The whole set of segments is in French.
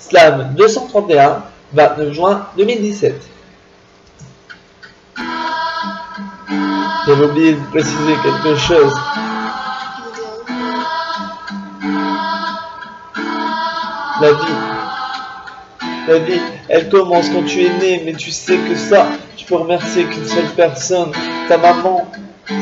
Slam 231, 29 juin 2017. J'avais oublié de préciser quelque chose. La vie, la vie, elle commence quand tu es né, mais tu sais que ça, tu peux remercier qu'une seule personne, ta maman,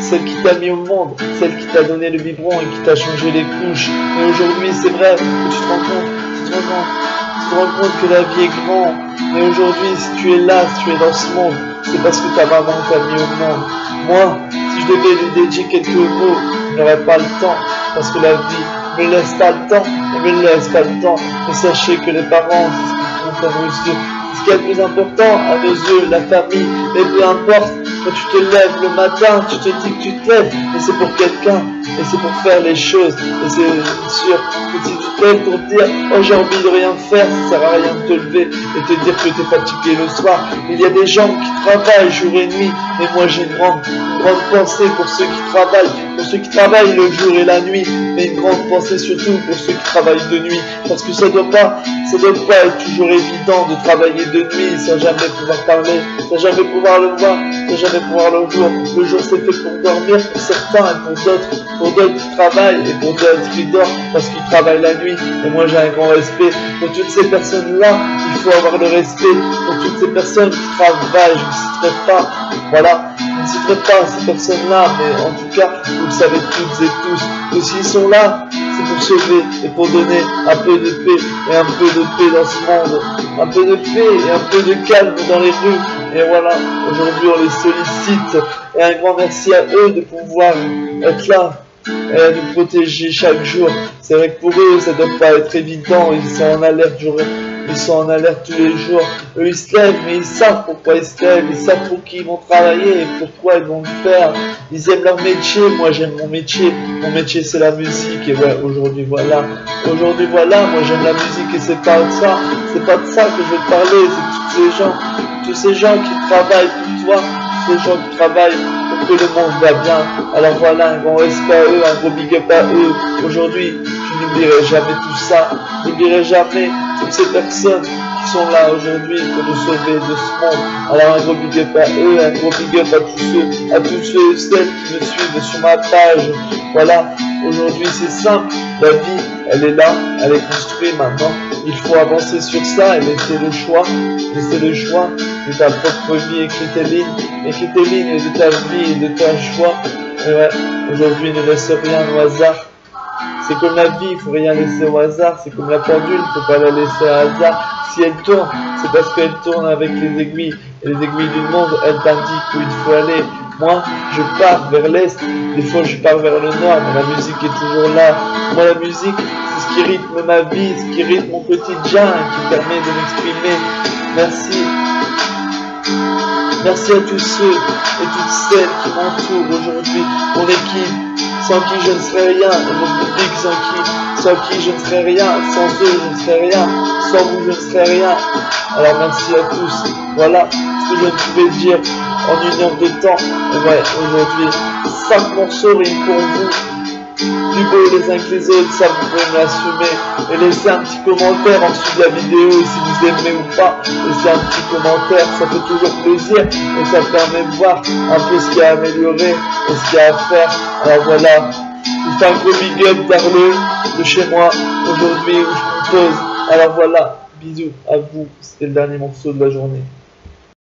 celle qui t'a mis au monde, celle qui t'a donné le biberon et qui t'a changé les couches. Et aujourd'hui, c'est vrai que tu te rends compte, tu te rends compte, tu te rends compte que la vie est grande. Mais aujourd'hui, si tu es là, si tu es dans ce monde, c'est parce que ta maman t'a mis au monde. Moi, si je devais lui dédier quelques mots, je n'aurais pas le temps, parce que la vie me laisse pas le temps, ne me laisse pas le temps. Mais sachez que les parents, c'est ce qui compte à yeux. Ce est le plus important à nos yeux, la famille, mais peu importe, quand tu te lèves le matin, tu te dis que tu te lèves, mais c'est pour quelqu'un, et c'est pour faire les choses. Et c'est sûr que si tu te lèves pour dire, oh j'ai envie de rien faire, ça sert à rien de te lever et te dire que tu es fatigué le soir. Il y a des gens qui travaillent jour et nuit, mais moi j'ai une grande, grande pensée pour ceux qui travaillent, pour ceux qui travaillent le jour et la nuit, mais une grande pensée surtout pour ceux qui travaillent de nuit, parce que ça doit pas, ça doit pas être toujours évident de travailler de nuit sans jamais pouvoir parler, sans jamais pouvoir le voir, sans jamais pouvoir le jour. Le jour c'est fait pour dormir pour certains et pour d'autres, pour d'autres qui travaillent et pour d'autres qui dorment parce qu'ils travaillent la nuit. Et moi j'ai un grand respect pour toutes ces personnes-là. Il faut avoir le respect pour toutes ces personnes qui travaillent. Je ne citerai pas, voilà, je ne citerai pas ces personnes-là, mais en tout cas, vous le savez toutes et tous, que s'ils sont là, c'est pour sauver et pour donner un peu de paix et un peu de paix dans ce monde, un peu de paix et un peu de calme dans les rues. Et voilà, aujourd'hui on les sollicite et un grand merci à eux de pouvoir être là et nous protéger chaque jour. C'est vrai que pour eux ça doit pas être évident, ils sont en alerte ils sont en alerte tous les jours. Eux, ils se lèvent, mais ils savent pourquoi ils se lèvent. Ils savent pour qui ils vont travailler et pourquoi ils vont le faire. Ils aiment leur métier. Moi, j'aime mon métier. Mon métier, c'est la musique. Et ouais, aujourd'hui, voilà. Aujourd'hui, voilà. Moi, j'aime la musique et c'est pas de ça. C'est pas de ça que je veux parler. C'est tous ces gens, tous ces gens qui travaillent pour toi, ces gens qui travaillent pour que le monde va bien. Alors voilà, un grand respect à eux, un gros big up à eux. Aujourd'hui, je n'oublierai jamais tout ça. Je n'oublierai jamais toutes ces personnes qui sont là aujourd'hui pour nous sauver de ce monde. Alors un gros big up à eux, un gros big up à tous ceux, à tous ceux et celles qui me suivent sur ma page. Voilà, aujourd'hui c'est simple, la vie, elle est là, elle est construite maintenant. Il faut avancer sur ça et laisser le choix, laisser le choix de ta propre vie, écris tes lignes, écris tes lignes de ta vie et de ton choix. Aujourd'hui ne laisse rien au hasard. C'est comme la vie, il faut rien laisser au hasard. C'est comme la pendule, il faut pas la laisser au hasard. Si elle tourne, c'est parce qu'elle tourne avec les aiguilles. Et les aiguilles du monde, elles t'indiquent où il faut aller. Moi, je pars vers l'est. Des fois, je pars vers le nord, mais la musique est toujours là. Moi, la musique, c'est ce qui rythme ma vie, ce qui rythme mon quotidien, qui permet de m'exprimer. Merci. Merci à tous ceux et toutes celles qui m'entourent aujourd'hui, mon équipe, sans qui je ne serais rien, sans qui, sans qui je ne serais rien, sans eux je ne serais rien, sans vous je ne serais rien. Alors merci à tous. Voilà ce que je pouvais dire en une heure de temps. Et ouais, aujourd'hui, cinq morceaux rien pour vous plus beaux les uns que les autres, ça vous pouvez me l'assumer. Et laissez un petit commentaire en dessous de la vidéo si vous aimez ou pas. Laissez un petit commentaire, ça fait toujours plaisir et ça permet de voir un peu ce qu'il y a à améliorer et ce qu'il y a à faire. Alors voilà, vous fais un gros big up de chez moi, aujourd'hui où je compose. Alors voilà, bisous à vous, c'était le dernier morceau de la journée.